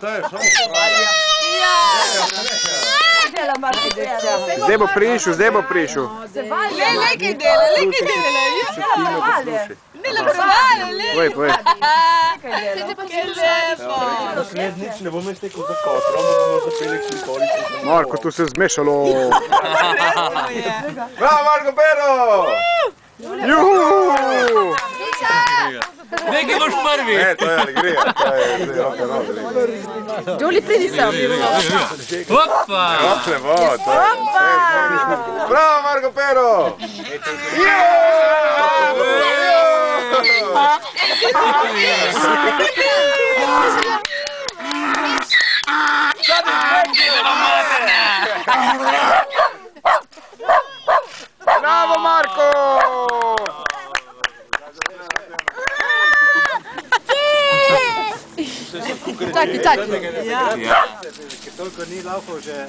to je šlo. Zdaj bo prišel, zdaj bo prišel. Le, le, kaj dela, le, kaj dela. Poslušaj. Ne, le, provale, le. Povej, povej. Kaj lepo. Naslednjič ne bomo stekel za kotrom, bomo zapeli k kolici. Marko, tu se je zmešalo. Bravo, Marko Pero! Juhu! Nekaj boš prvi. Ne, to je Alegrija, to je to je rock and roll. Đuli, pridi sem. Opa! Rock ne bo, to je. Bravo, Marko Pero! Bravo, Marko! Čakaj, čakaj. Toliko ni laufal že.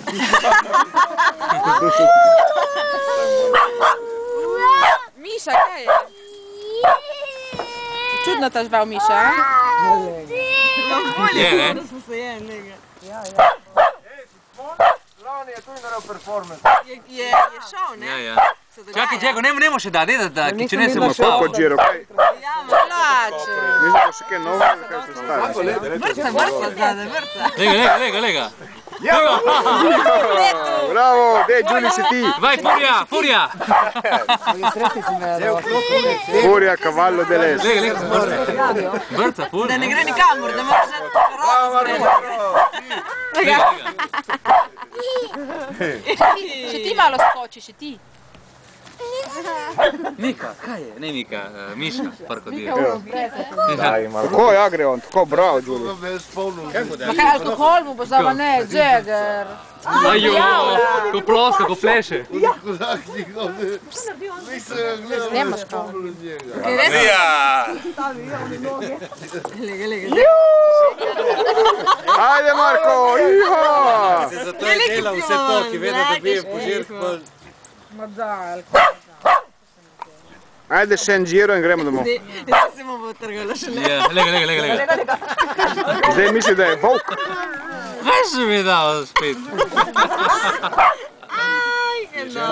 Miša, kaj je? Čudna ta žval Miša, a? Je, ne? Lani je tu naredil performance. Je, je, je šel, ne? Ja, ja. Čakaj, čakaj, ne, ne še da, da, da, če ne se bo spal. Ja, plače. Mislim, da bo še kaj novega, kaj se stane. Vrca, zade, vrca. Lega, lega, lega, lega. Bravo, dej, Đuli si ti. Vai, furija, furija. Furija, cavallo dell'est. Lega, lega, brca. Brca, Da furija. ne gre nikamor, da moraš za Bravo, Marko Pero! Lega, lega. Še ti malo skoči, še ti. Mika, kaj je? Ne Mika, eh, Miška, parkodija. Daj, Marko. Tako, ja gre on, tako, bravo, Đuli. Pa kaj alkohol mu bo zava ne, Jagger. Ajo, ko ploska, ko pleše. Snemaš ko? Lija! Lega, lega. Ajde, Marko, iha! Zato je delal vse to, ki ve, da dobije požirk. Ma da, alkohol. Ajde še en giro in gremo domov. Zdaj se mu bo trgalo še ne. Ja, lega, lega, lega, lega. Zdaj misli, da je volk. Kaj si mi dal spet? Aj, kaj no.